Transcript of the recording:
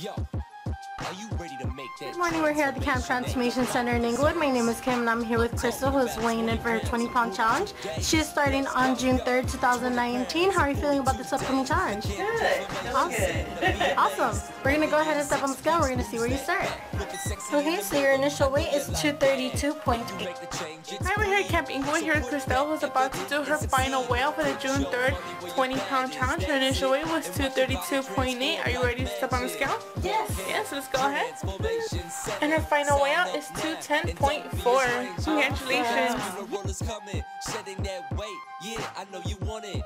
Yo. Good morning, we're here at the Camp Transformation Center in Inglewood. My name is Kim and I'm here with Krystel who is weighing in for her 20 pound challenge. She is starting on June 3rd, 2019. How are you feeling about this upcoming challenge? Good. Awesome. Good. awesome. We're going to go ahead and step on the scale. We're going to see where you start. Okay, so your initial weight is 232.8. Hi, we're here at Camp Inglewood here with Krystel who's about to do her final weigh for the June 3rd 20 pound challenge. Her initial weight was 232.8. Are you ready to step on the scale? Yes. Yes, let's go ahead. And her final weigh out is 210.4. Congratulations. Yeah, I know you want it.